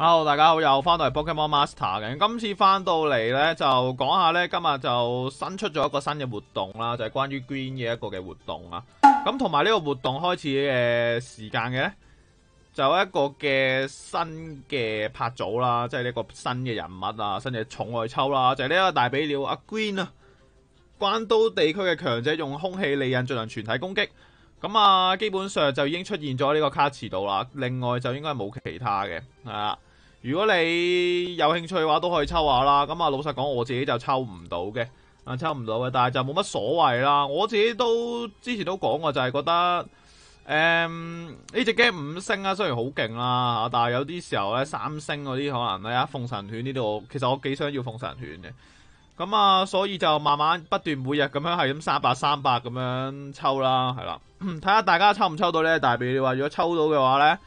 Hello，大家好，又翻到嚟 Pokemon Master 嘅。今次翻到嚟呢，就講下呢。今日就新出咗一個新嘅活動啦，就係、是、關於 Green 嘅一個嘅活動啊。咁同埋呢個活動開始嘅時間嘅呢，就一個嘅新嘅拍組啦，即係呢個新嘅人物啊，新嘅寵愛抽啦，就係、呢個大比鳥阿 Green 啊。關都地區嘅強者用空氣利刃進行全體攻擊，咁啊，基本上就已經出現咗呢個卡池度啦。另外就應該係冇其他嘅，係啊。如果你有興趣嘅話，都可以抽下啦。咁啊，老實講，我自己就抽唔到嘅，啊，抽唔到嘅，但係就冇乜所謂啦。我自己都之前都講過，就係覺得，诶、呢隻 game 五星啊，雖然好勁啦，但係有啲時候咧，三星嗰啲可能咧，鳳神犬呢度，其實我幾想要鳳神犬嘅。咁啊，所以就慢慢不斷每日咁樣係咁三百三百咁樣抽啦，係啦，睇下大家抽唔抽到呢？大髀你話如果抽到嘅話呢，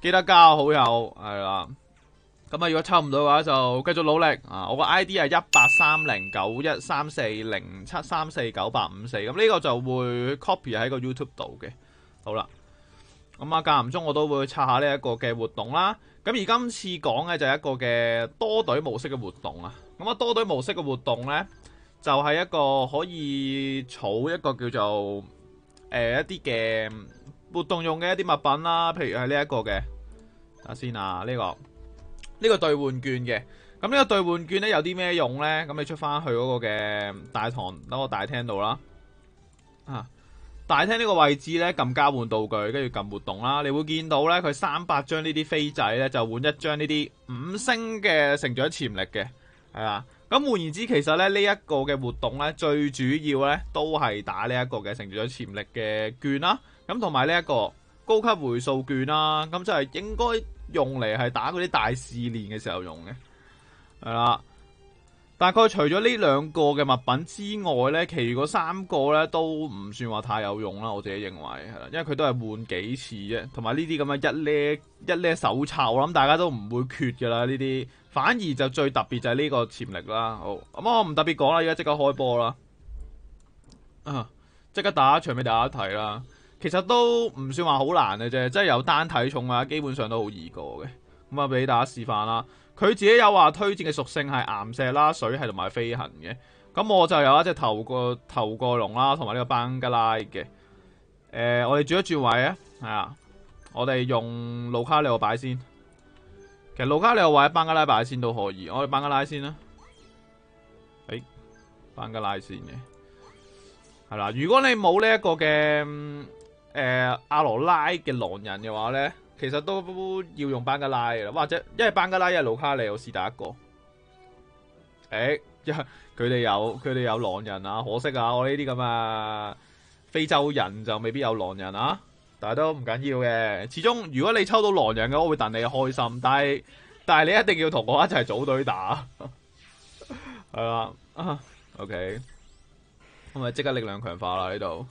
記得加好友，係啦。咁啊，如果抽唔到嘅話，就繼續努力啊！我個 I D 係一八三零九一三四零七三四九八五四，咁呢個就會 copy 喺個 YouTube 度嘅。好啦，咁啊間唔中我都會刷下呢一個嘅活動啦。咁而今次講嘅就係一個嘅多隊模式嘅活動啊。咁啊多隊模式嘅活動呢，就係、一個可以儲一個叫做誒、一啲嘅活動用嘅一啲物品啦，譬如係呢一個嘅，睇先啊，呢、這個。呢個兌換券嘅，咁呢個兌換券咧有啲咩用呢？咁你出翻去嗰個嘅大堂，等我大廳度啦。啊，大廳呢個位置呢，撳交換道具，跟住撳活動啦。你會見到呢，佢三百張呢啲飛仔呢，就換一張呢啲五星嘅成長潛力嘅，係啊。咁換言之，其實咧呢一個嘅活動呢，最主要呢，都係打呢一個嘅成長潛力嘅券啦。咁同埋呢一個高級回數券啦。咁就係應該。用嚟係打嗰啲大試練嘅時候用嘅，係啦。大概除咗呢兩個嘅物品之外呢，其餘嗰三個呢都唔算話太有用啦。我自己認為係啦，因為佢都係換幾次啫，同埋呢啲咁嘅一呢一呢手冊，我諗大家都唔會缺噶啦。呢啲反而就最特別就係呢個潛力啦。好，咁我唔特別講啦，而家即刻開波啦，啊，即刻打一場俾大家睇啦。其實都唔算話好難嘅啫，即係有單體重啊，基本上都好易過嘅。咁啊，俾大家示範啦。佢自己有話推薦嘅屬性係岩石啦、水系同埋飛行嘅。咁我就有一隻頭個頭個龍啦，同埋呢個班加拉嘅。诶、我哋轉一轉位啊，係啊，我哋用盧卡利奧擺先。其實盧卡利奧或者班加拉擺先都可以，我哋班加拉先啦。诶、班加拉先嘅，係啦。如果你冇呢一個嘅。诶、阿羅拉嘅狼人嘅話咧，其實都要用班加拉嘅，或者因為班加拉，一系卢卡利奧試第一個。誒、欸，佢哋有佢哋有狼人啊，可惜啊，我呢啲咁啊非洲人就未必有狼人啊，但係都唔緊要嘅。始終如果你抽到狼人嘅，我會戥你開心。但係但系你一定要同我一齊組隊打，係啦。OK，咁咪即刻力量強化啦呢度。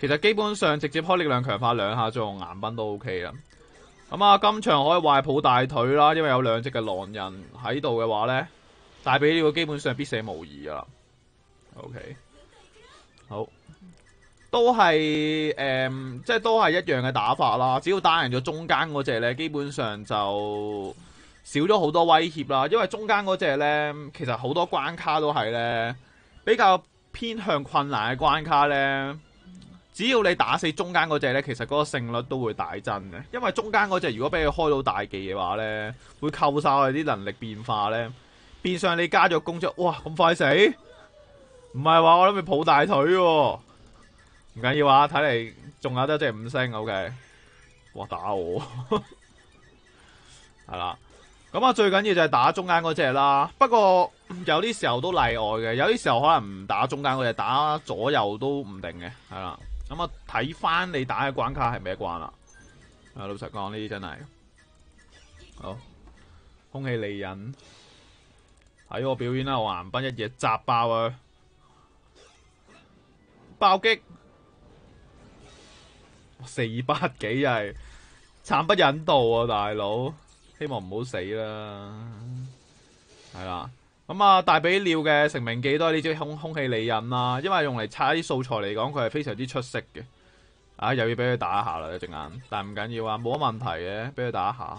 其實基本上直接开力量強化兩下，再用岩崩都 OK 啦。咁啊，今場可以話係抱大腿啦，因為有兩隻嘅狼人喺度嘅話呢，大比呢個基本上必死無疑噶啦。OK，好，都係誒、嗯，即系都係一樣嘅打法啦。只要打贏咗中間嗰隻呢，基本上就少咗好多威脅啦。因為中間嗰隻呢，其實好多關卡都係呢，比較偏向困難嘅關卡呢。只要你打死中間嗰隻呢，其實嗰個勝率都會大增嘅。因為中間嗰隻如果俾佢開到大技嘅話呢，會扣晒佢啲能力變化呢。變相你加咗攻擊，哇咁快死！唔係話我諗住抱大腿喎，唔緊要啊。睇嚟仲有得隻五星，OK。哇打我，係啦。咁啊最緊要就係打中間嗰隻啦。不過有啲時候都例外嘅，有啲時候可能唔打中間嗰隻，打左右都唔定嘅，係啦。咁啊，睇翻你打嘅關卡係咩關啦？啊，老實講呢啲真係好空氣利刃喺我表演啦，我岩崩一嘢砸爆啊！爆擊四百幾又係慘不忍睹啊，大佬！希望唔好死啦，係啦。咁啊，大比鳥嘅成名技都系呢隻空空氣利刃啦，因為用嚟刷啲素材嚟講，佢係非常之出色嘅。啊，又要俾佢打一下啦，一隻眼，但唔緊要啊，冇乜問題嘅，俾佢打一下。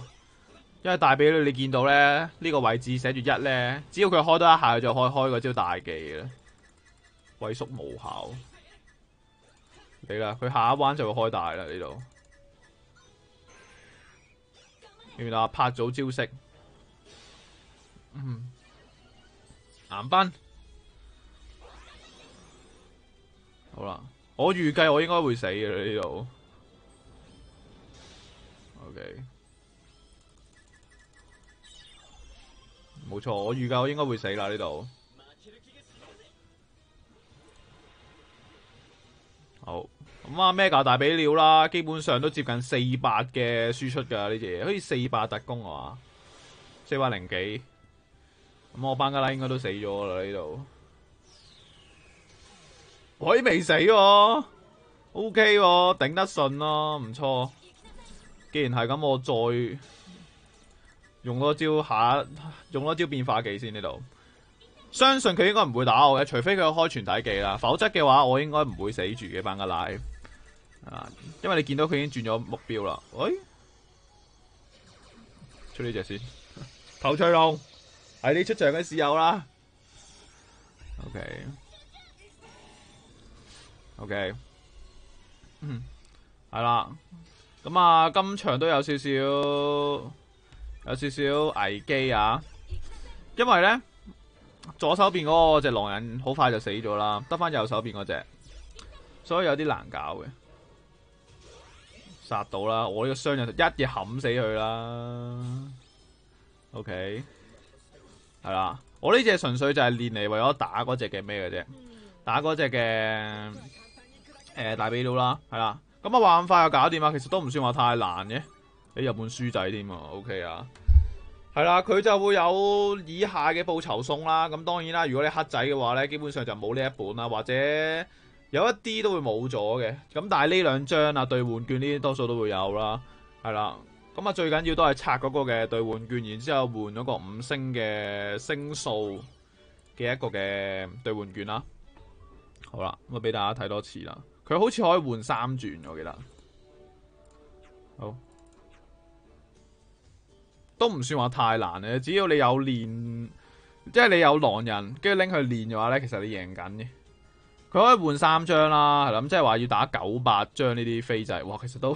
因為大比率你見到咧呢、呢個位置寫住一咧，只要佢開多一下，就可以開嗰招大技嘅，萎縮無效。嚟啦，佢下一彎就會開大啦呢度。原來拍早招式，嗯，岩崩。好啦，我預計我應該會死嘅呢度。OK，冇錯，我預計我應該會死啦呢度。好，咁啊咩價大比料啦，基本上都接近四百嘅輸出噶呢隻嘢，好似四百特工啊，四百零幾。咁我班加拉應該都死咗啦呢度。可以未死喎，OK 喎，頂得順咯，唔錯。既然係咁，我再用多招下，用多招變化技先呢度。相信佢應該唔會打我嘅，除非佢有開全體技啦，否則嘅話我應該唔會死住嘅。班加拉啊，因為你見到佢已經轉咗目標啦。喂、出呢隻先，頭翠龍係你出場嘅時候啦。OK，OK，嗯，係啦。咁啊，今場都有少少有少少危機啊，因為咧。左手邊嗰個隻狼人好快就死咗啦，得翻右手邊嗰隻，所以有啲難搞嘅。殺到啦，我呢個雙人一嘢冚死佢啦。OK，係啦，我呢只純粹就係練嚟為咗打嗰隻嘅咩嘅啫，打嗰隻嘅誒大比佬啦，係啦。咁啊話咁快就搞掂啊，其實都唔算話太難嘅，你有本書仔添啊，OK 啊。係啦，佢就會有以下嘅報酬送啦。咁當然啦，如果你黑仔嘅話呢，基本上就冇呢一本啦，或者有一啲都會冇咗嘅。咁但係呢兩張啊，兑換券呢啲多數都會有啦。係啦，咁啊最緊要都係拆嗰個嘅兌換券，然之後換嗰個五星嘅星數嘅一個嘅兌換券啦。好啦，咁啊俾大家睇多次啦。佢好似可以換三轉，我記得。好。都唔算話太難嘅，只要你有练，即系你有狼人，跟住拎去練嘅話呢，其實你贏緊嘅。佢可以換三張啦，系啦，即係話要打九百張呢啲飛仔，哇，其實都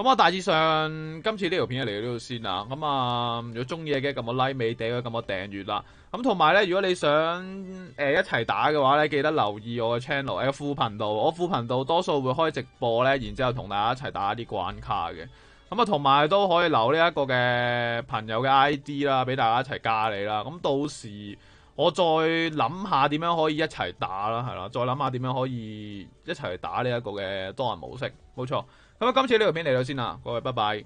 咁啊，大致上今次呢條片嚟到呢度先啦。咁啊，如果中意嘅，撳個 like 尾，嗲撳個訂閱啦。咁同埋咧，如果你想诶、一齊打嘅話咧，記得留意我嘅 channel 誒副頻道。我副頻道多數會開直播咧，然之後同大家一齊打啲關卡嘅。咁啊，同埋都可以留呢一個嘅朋友嘅 ID 啦，俾大家一齊加你啦。咁到時我再諗下點樣可以一齊打啦，係啦，再諗下點樣可以一齊打呢一個嘅多人模式。冇錯。咁啊，今次呢条片嚟到先啦，各位，拜拜。